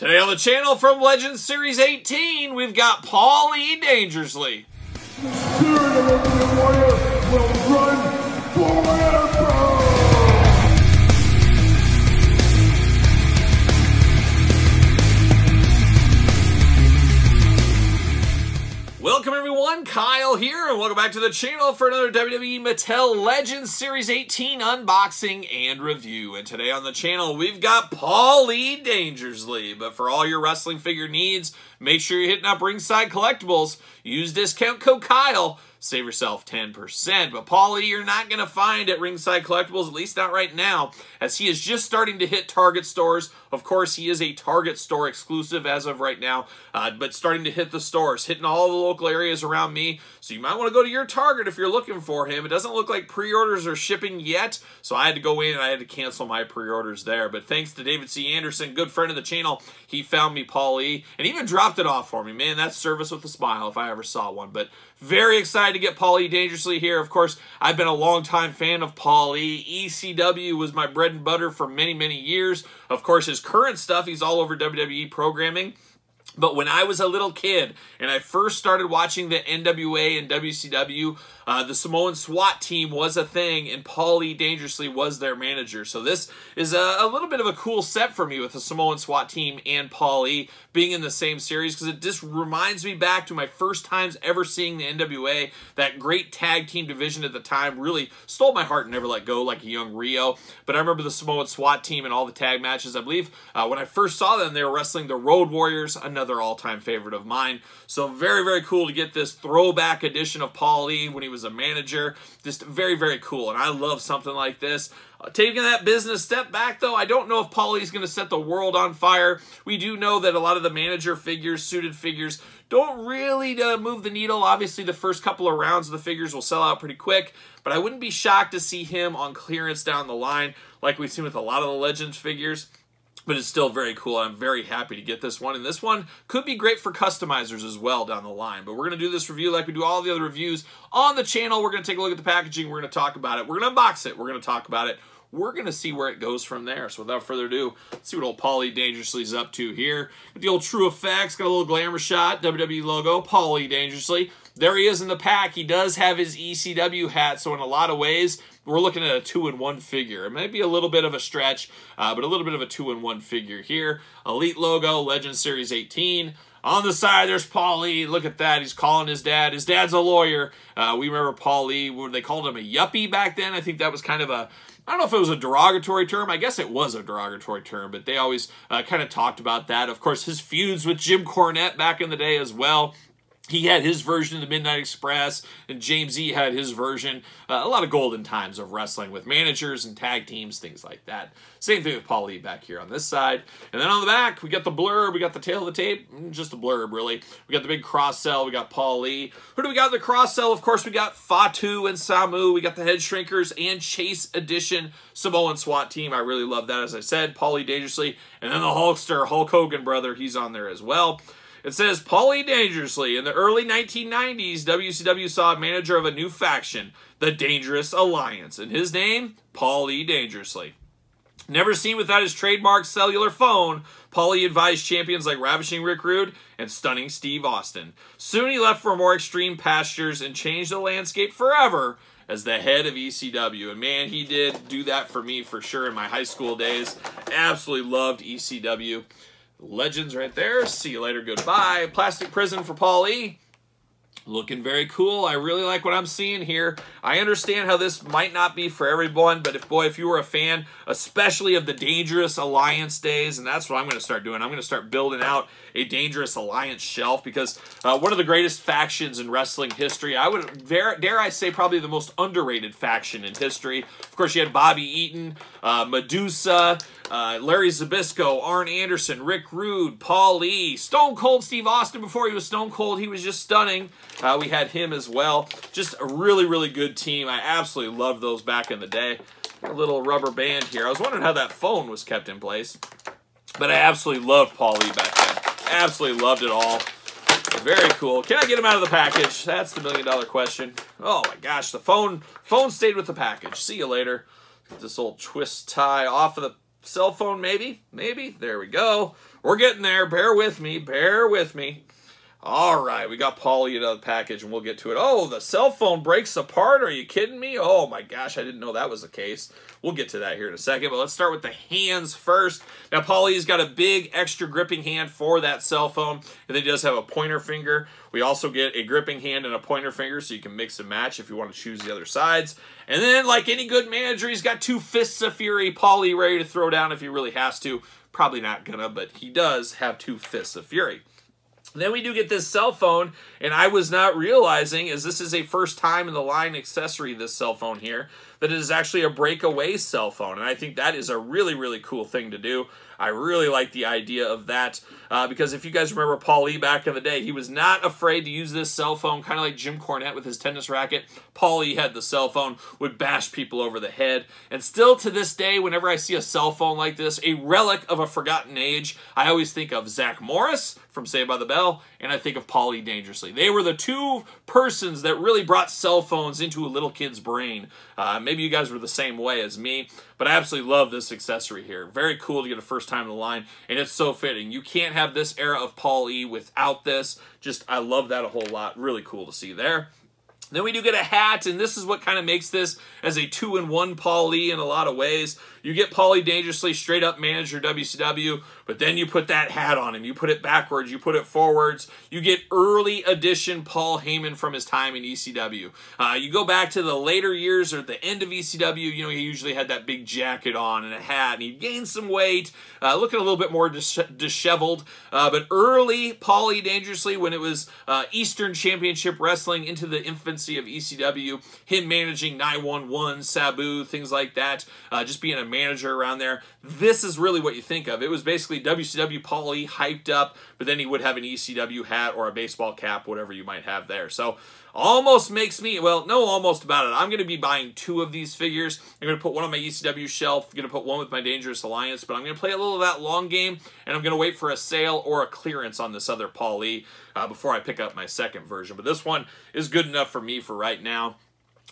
Today on the channel from Legends Series 18, we've got Paul E. Dangerously. Everyone, Kyle here, and welcome back to the channel for another WWE Mattel Legends Series 18 unboxing and review. And today on the channel, we've got Paul E. Dangerously. But for all your wrestling figure needs, make sure you're hitting up Ringside Collectibles. Use discount code KYLE save yourself 10%. But Paulie, you're not going to find at Ringside Collectibles, at least not right now, as he is just starting to hit Target stores. Of course, he is a Target store exclusive as of right now, uh, but starting to hit the stores, hitting all the local areas around me. So you might want to go to your Target if you're looking for him. It doesn't look like pre-orders are shipping yet, so I had to go in and I had to cancel my pre-orders there. But thanks to David C. Anderson, good friend of the channel, he found me Paulie and even dropped it off for me. Man, that's service with a smile if I ever saw one. But very excited to get Paul E. Dangerously here. Of course, I've been a longtime fan of Paul E. ECW was my bread and butter for many, many years. Of course, his current stuff, he's all over WWE programming. But when I was a little kid and I first started watching the NWA and WCW, uh, the Samoan SWAT team was a thing, and Paul E. Dangerously was their manager. So this is a, a, little bit of a cool set for me with the Samoan SWAT team and Paul E. being in the same series because it just reminds me back to my first times ever seeing the NWA. That great tag team division at the time really stole my heart and never let go like a young Rio. But I remember the Samoan SWAT team and all the tag matches. I believe uh, when I first saw them, they were wrestling the Road Warriors, another all-time favorite of mine. So very, very cool to get this throwback edition of Paul E. when he was was a manager. Just very, very cool. And I love something like this. Uh, taking that business step back, though, I don't know if Paulie's going to set the world on fire. We do know that a lot of the manager figures, suited figures, don't really uh, move the needle. Obviously, the first couple of rounds of the figures will sell out pretty quick, but I wouldn't be shocked to see him on clearance down the line like we've seen with a lot of the Legends figures but it's still very cool. I'm very happy to get this one. And this one could be great for customizers as well down the line. But we're going to do this review like we do all the other reviews on the channel. We're going to take a look at the packaging. We're going to talk about it. We're going to unbox it. We're going to talk about it. We're going to see where it goes from there. So without further ado, let's see what old Paulie Dangerously is up to here. Got the old True Effects, got a little glamour shot, WWE logo, Paulie Dangerously. There he is in the pack. He does have his ECW hat, so in a lot of ways, we're looking at a two-in-one figure. It be a little bit of a stretch, uh, but a little bit of a two-in-one figure here. Elite logo, Legend Series 18. On the side, there's Paul E. Look at that. He's calling his dad. His dad's a lawyer. Uh, we remember Paul E. When they called him a yuppie back then. I think that was kind of a I don't know if it was a derogatory term. I guess it was a derogatory term, but they always uh, kind of talked about that. Of course, his feuds with Jim Cornette back in the day as well he had his version of the Midnight Express, and James E had his version. Uh, a lot of golden times of wrestling with managers and tag teams, things like that. Same thing with Paul Lee back here on this side. And then on the back, we got the blurb, we got the tale of the tape, mm, just a blurb, really. We got the big cross sell, we got Paul Lee. Who do we got in the cross sell? Of course, we got Fatu and Samu, we got the Headshrinkers and Chase Edition Samoan SWAT team. I really love that, as I said. Paul Lee Dangerously, and then the Hulkster, Hulk Hogan brother, he's on there as well. It says, Paulie Dangerously. In the early 1990s, WCW saw a manager of a new faction, the Dangerous Alliance. And his name, Paulie Dangerously. Never seen without his trademark cellular phone, Paulie advised champions like Ravishing Rick Rude and Stunning Steve Austin. Soon he left for more extreme pastures and changed the landscape forever as the head of ECW. And man, he did do that for me for sure in my high school days. Absolutely loved ECW. Legends right there. See you later. Goodbye. Plastic prison for Paul E. Looking very cool. I really like what I'm seeing here. I understand how this might not be for everyone, but if boy, if you were a fan, especially of the Dangerous Alliance days, and that's what I'm going to start doing. I'm going to start building out a Dangerous Alliance shelf because uh, one of the greatest factions in wrestling history. I would dare, dare I say probably the most underrated faction in history. Of course, you had Bobby Eaton, uh, Medusa, uh, Larry Zbyszko, Arn Anderson, Rick Rude, Paul Lee, Stone Cold Steve Austin. Before he was Stone Cold, he was just stunning. Uh, we had him as well. Just a really, really good team. I absolutely loved those back in the day. A little rubber band here. I was wondering how that phone was kept in place. But I absolutely loved Paul back then. Absolutely loved it all. Very cool. Can I get him out of the package? That's the million dollar question. Oh my gosh, the phone phone stayed with the package. See you later. Get this old twist tie off of the cell phone, maybe? Maybe. There we go. We're getting there. Bear with me. Bear with me. All right, we got Paulie in the package, and we'll get to it. Oh, the cell phone breaks apart. Are you kidding me? Oh my gosh, I didn't know that was the case. We'll get to that here in a second, but let's start with the hands first. Now, Paulie's got a big extra gripping hand for that cell phone, and then he does have a pointer finger. We also get a gripping hand and a pointer finger, so you can mix and match if you want to choose the other sides. And then, like any good manager, he's got two fists of fury. Paulie ready to throw down if he really has to. Probably not gonna, but he does have two fists of fury. Then we do get this cell phone, and I was not realizing, as this is a first time in the line accessory, this cell phone here, that it is actually a breakaway cell phone. And I think that is a really, really cool thing to do. I really like the idea of that uh, because if you guys remember Paul Paulie back in the day, he was not afraid to use this cell phone, kind of like Jim Cornette with his tennis racket. Paul Paulie had the cell phone, would bash people over the head. And still to this day, whenever I see a cell phone like this, a relic of a forgotten age, I always think of Zach Morris from Saved by the Bell, and I think of Paul Paulie Dangerously. They were the two persons that really brought cell phones into a little kid's brain. Uh, maybe you guys were the same way as me, but I absolutely love this accessory here. Very cool to get a first time in the line, and it's so fitting. You can't have this era of Paul E without this. Just, I love that a whole lot. Really cool to see there. Then we do get a hat, and this is what kind of makes this as a two-in-one Paul Paulie in a lot of ways. You get Paulie Dangerously straight up manager WCW, but then you put that hat on him. You put it backwards, you put it forwards. You get early edition Paul Heyman from his time in ECW. Uh, you go back to the later years or the end of ECW, you know, he usually had that big jacket on and a hat, and he gained some weight, uh, looking a little bit more dis disheveled. Uh, but early Paulie Dangerously, when it was uh, Eastern Championship Wrestling into the infancy of ECW, him managing 911, Sabu, things like that, uh, just being a manager around there. This is really what you think of. It was basically WCW Paulie hyped up, but then he would have an ECW hat or a baseball cap, whatever you might have there. So almost makes me, well, no almost about it. I'm going to be buying two of these figures. I'm going to put one on my ECW shelf, going to put one with my Dangerous Alliance, but I'm going to play a little of that long game, and I'm going to wait for a sale or a clearance on this other Paulie uh, before I pick up my second version. But this one is good enough for me for right now.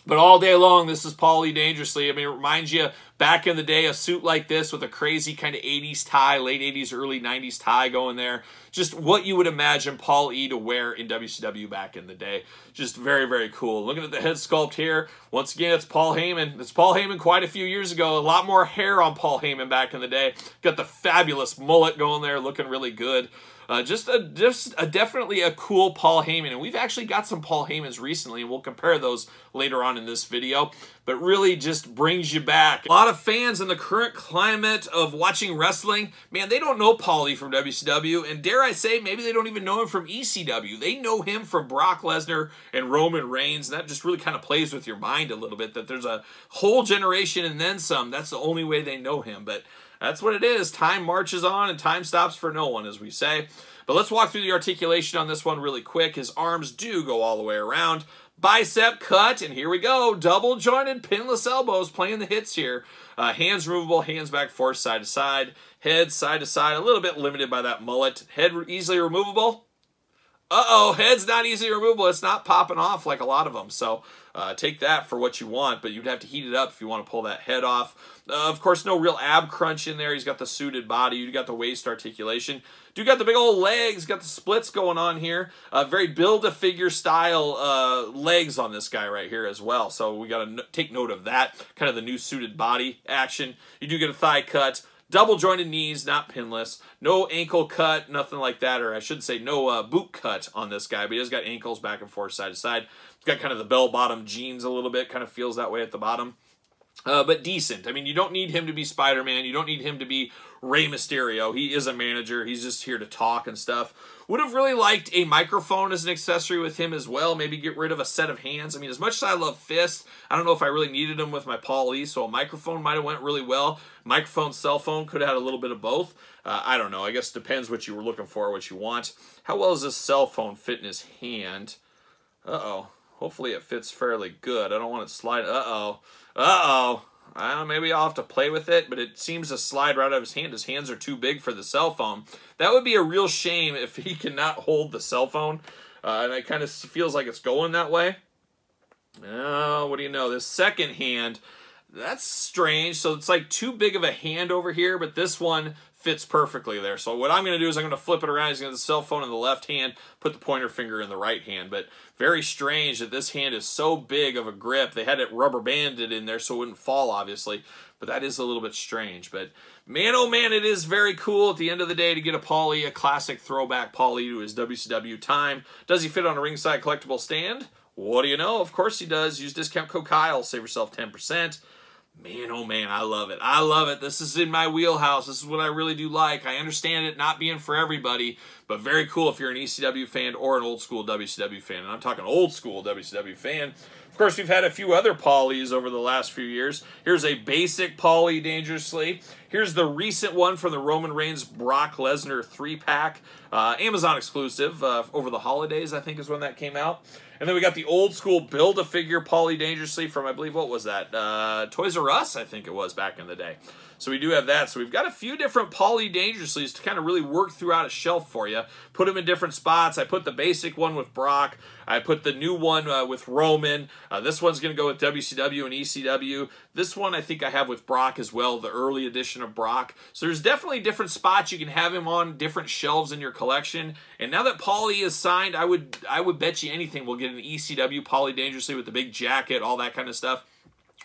But all day long, this is Paulie Dangerously. I mean, it reminds you back in the day, a suit like this with a crazy kind of 80s tie, late 80s, early 90s tie going there. Just what you would imagine Paul E to wear in WCW back in the day. Just very, very cool. Looking at the head sculpt here, once again, it's Paul Heyman. It's Paul Heyman quite a few years ago. A lot more hair on Paul Heyman back in the day. Got the fabulous mullet going there, looking really good. Uh, just a just a definitely a cool Paul Heyman, and we've actually got some Paul Heymans recently, and we'll compare those later on in this video. But really, just brings you back. A lot of fans in the current climate of watching wrestling, man, they don't know Paulie from WCW, and dare I say, maybe they don't even know him from ECW. They know him from Brock Lesnar and Roman Reigns, and that just really kind of plays with your mind a little bit. That there's a whole generation and then some. That's the only way they know him, but. That's what it is. Time marches on and time stops for no one, as we say. But let's walk through the articulation on this one really quick. His arms do go all the way around. Bicep cut, and here we go. Double jointed pinless elbows playing the hits here. Uh, hands removable, hands back force side to side. Head side to side, a little bit limited by that mullet. Head easily removable. Uh-oh, head's not easily removable. It's not popping off like a lot of them. So uh, take that for what you want, but you'd have to heat it up if you want to pull that head off. Uh, of course, no real ab crunch in there. He's got the suited body. You got the waist articulation. Do you got the big old legs. Got the splits going on here. Uh, very build-a-figure style uh, legs on this guy right here as well. So we got to take note of that. Kind of the new suited body action. You do get a thigh cut. Double jointed knees, not pinless. No ankle cut, nothing like that. Or I should say no uh, boot cut on this guy. But he has got ankles back and forth, side to side. He's got kind of the bell-bottom jeans a little bit. Kind of feels that way at the bottom. Uh, but decent. I mean, you don't need him to be Spider-Man. You don't need him to be Rey Mysterio. He is a manager. He's just here to talk and stuff. Would have really liked a microphone as an accessory with him as well. Maybe get rid of a set of hands. I mean, as much as I love fists, I don't know if I really needed them with my Paul Lee, so a microphone might have went really well. Microphone, cell phone could have had a little bit of both. Uh, I don't know. I guess it depends what you were looking for, what you want. How well does this cell phone fit in his hand? Uh-oh. Hopefully it fits fairly good. I don't want it slide. Uh-oh. Uh-oh. Uh, maybe I'll have to play with it, but it seems to slide right out of his hand. His hands are too big for the cell phone. That would be a real shame if he cannot hold the cell phone. Uh, and it kind of feels like it's going that way. Oh, what do you know? This second hand, that's strange. So it's like too big of a hand over here, but this one fits perfectly there. So what I'm going to do is I'm going to flip it around. He's going to the cell phone in the left hand, put the pointer finger in the right hand. But very strange that this hand is so big of a grip. They had it rubber banded in there so it wouldn't fall, obviously. But that is a little bit strange. But man, oh man, it is very cool at the end of the day to get a Paulie, a classic throwback Paulie to his WCW time. Does he fit on a ringside collectible stand? What do you know? Of course he does. Use discount code Kyle, save yourself 10%. Man, oh man, I love it. I love it. This is in my wheelhouse. This is what I really do like. I understand it not being for everybody, but very cool if you're an ECW fan or an old school WCW fan. And I'm talking old school WCW fan. Of course, we've had a few other Paulies over the last few years. Here's a basic Paulie Dangerously. Here's the recent one from the Roman Reigns Brock Lesnar three pack, uh, Amazon exclusive uh, over the holidays. I think is when that came out. And then we got the old school build a figure Paulie Dangerously from I believe what was that uh, Toys R Us I think it was back in the day. So we do have that. So we've got a few different Paulie Dangerouslys to kind of really work throughout a shelf for you. Put them in different spots. I put the basic one with Brock. I put the new one uh, with Roman. Uh, this one's going to go with WCW and ECW. This one I think I have with Brock as well, the early edition of Brock. So there's definitely different spots you can have him on, different shelves in your collection. And now that Paulie is signed, I would I would bet you anything we'll get an ECW Paulie Dangerously with the big jacket, all that kind of stuff.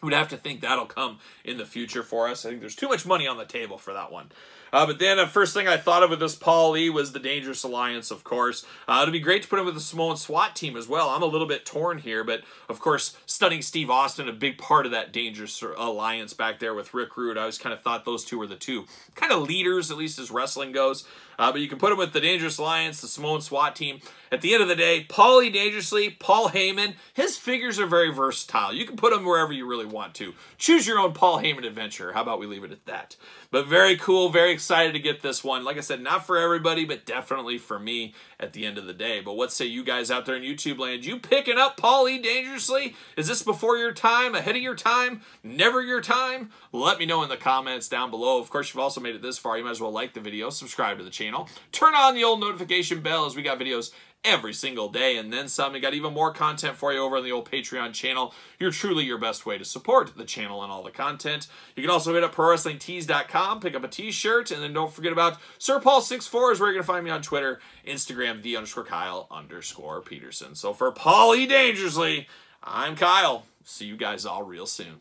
We'd have to think that'll come in the future for us. I think there's too much money on the table for that one. Uh, but then the uh, first thing I thought of with this Paul Paulie was the Dangerous Alliance, of course. Uh, it'd be great to put him with the Samoan SWAT team as well. I'm a little bit torn here, but of course, stunning Steve Austin, a big part of that Dangerous Alliance back there with Rick Rude. I always kind of thought those two were the two kind of leaders, at least as wrestling goes. Uh, but you can put him with the Dangerous Alliance, the Samoan SWAT team. At the end of the day, Paulie Dangerously, Paul Heyman, his figures are very versatile. You can put them wherever you really want to. Choose your own Paul Heyman adventure. How about we leave it at that? But very cool, very excited to get this one. Like I said, not for everybody, but definitely for me at the end of the day. But what say you guys out there in YouTube land? You picking up Paulie Dangerously? Is this before your time, ahead of your time, never your time? Let me know in the comments down below. Of course, you've also made it this far. You might as well like the video, subscribe to the channel, turn on the old notification bell as we got videos every single day and then some. We got even more content for you over on the old Patreon channel. You're truly your best way to support the channel and all the content. You can also hit up ProWrestlingTees.com, pick up a t-shirt, and then don't forget about Sir Paul64 is where you're going to find me on Twitter, Instagram, the underscore Kyle underscore Peterson. So for Paulie Dangerously, I'm Kyle. See you guys all real soon.